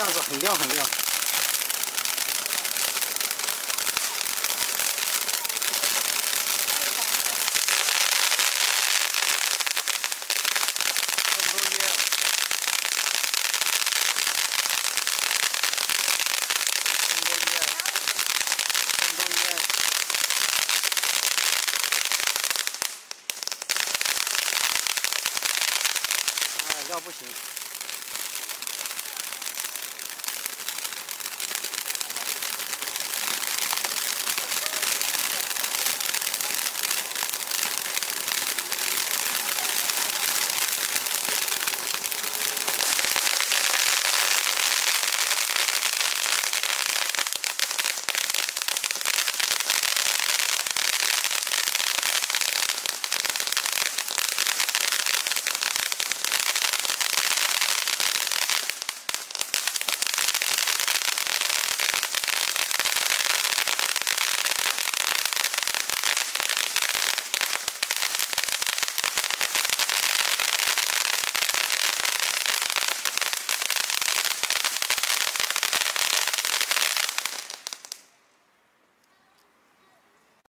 样子很亮很亮。哎亮不行。